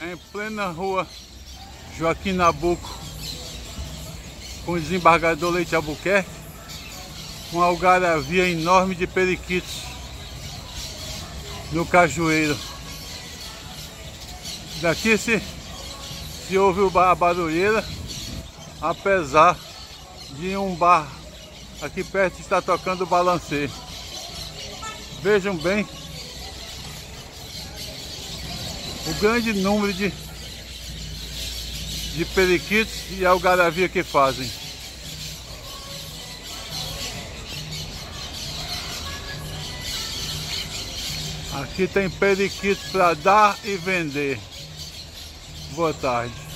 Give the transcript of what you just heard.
em plena rua Joaquim Nabuco, com o desembargador Leite Albuquerque, uma algaravia enorme de periquitos no cajueiro. Daqui se, se ouve a barulheira, apesar de um bar aqui perto estar tocando balancê. Vejam bem o grande número de, de periquitos e algaravia que fazem. Aqui tem periquitos para dar e vender. Boa tarde.